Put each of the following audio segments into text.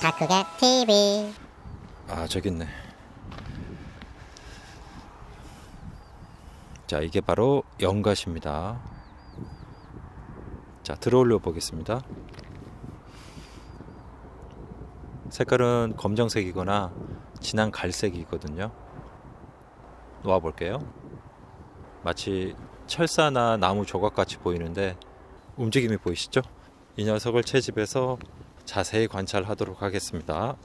다크게 TV 아 저기 있네. 자 이게 바로 연갓입니다. 자 들어올려 보겠습니다. 색깔은 검정색이거나 진한 갈색이거든요. 놓아 볼게요. 마치 철사나 나무 조각같이 보이는데 움직임이 보이시죠? 이 녀석을 채집해서 자세히 관찰하도록 하겠습니다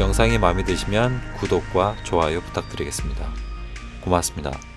영상이 마음에 드시면 구독과 좋아요 부탁드리겠습니다. 고맙습니다.